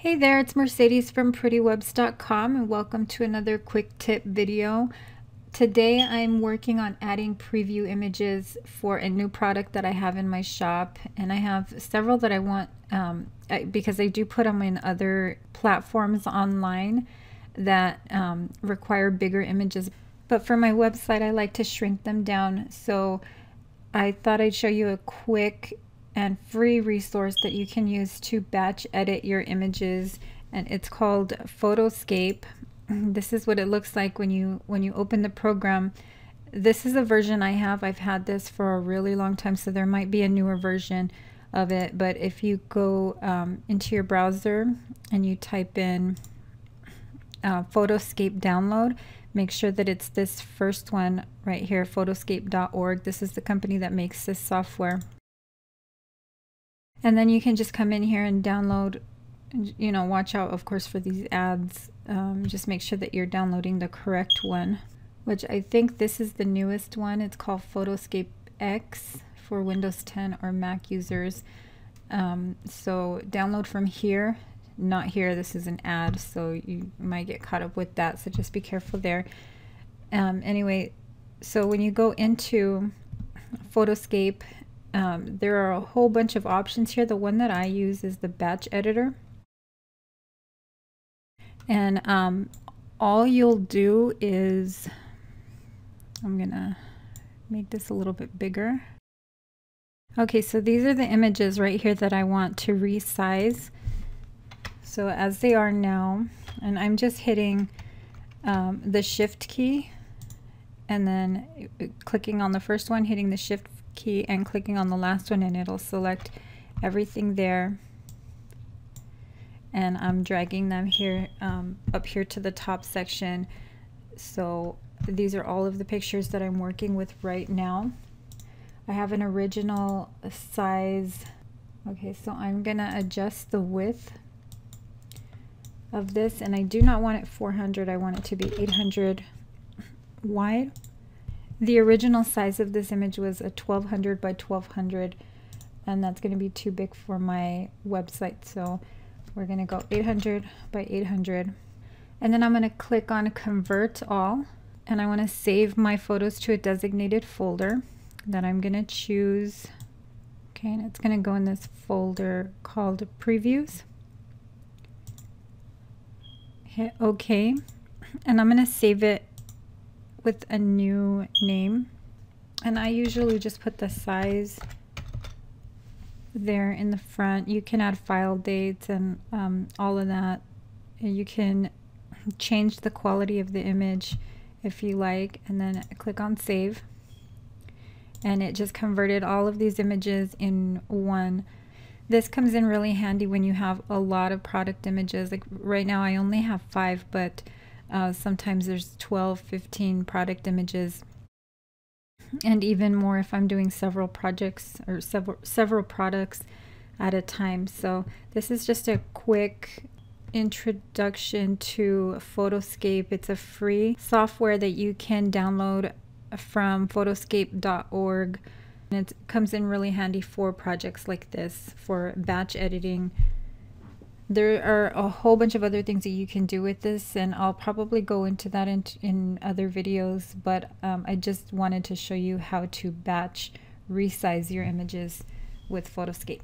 Hey there, it's Mercedes from prettywebz.com and welcome to another quick tip video. Today I'm working on adding preview images for a new product that I have in my shop and I have several that I want um, because I do put them in other platforms online that um, require bigger images. But for my website I like to shrink them down so I thought I'd show you a quick and free resource that you can use to batch edit your images and it's called Photoscape. This is what it looks like when you when you open the program. This is a version I have. I've had this for a really long time so there might be a newer version of it but if you go um, into your browser and you type in uh, Photoscape download make sure that it's this first one right here photoscape.org this is the company that makes this software and then you can just come in here and download, you know, watch out, of course, for these ads. Um, just make sure that you're downloading the correct one, which I think this is the newest one. It's called Photoscape X for Windows 10 or Mac users. Um, so download from here, not here. This is an ad, so you might get caught up with that. So just be careful there. Um, anyway, so when you go into Photoscape um, there are a whole bunch of options here. The one that I use is the batch editor. And um, all you'll do is, I'm gonna make this a little bit bigger. Okay, so these are the images right here that I want to resize. So as they are now, and I'm just hitting um, the shift key and then clicking on the first one, hitting the shift key and clicking on the last one and it'll select everything there. And I'm dragging them here um, up here to the top section. So these are all of the pictures that I'm working with right now. I have an original size. Okay so I'm gonna adjust the width of this and I do not want it 400 I want it to be 800 wide the original size of this image was a 1200 by 1200 and that's going to be too big for my website so we're going to go 800 by 800 and then I'm going to click on convert all and I want to save my photos to a designated folder that I'm going to choose. Okay and it's going to go in this folder called previews. Hit OK and I'm going to save it with a new name. And I usually just put the size there in the front. You can add file dates and um, all of that. You can change the quality of the image if you like and then click on save and it just converted all of these images in one. This comes in really handy when you have a lot of product images. Like right now I only have five but uh, sometimes there's 12, 15 product images and even more if I'm doing several projects or several several products at a time. So this is just a quick introduction to Photoscape. It's a free software that you can download from photoscape.org. And it comes in really handy for projects like this for batch editing there are a whole bunch of other things that you can do with this and I'll probably go into that in, in other videos but um, I just wanted to show you how to batch resize your images with Photoscape.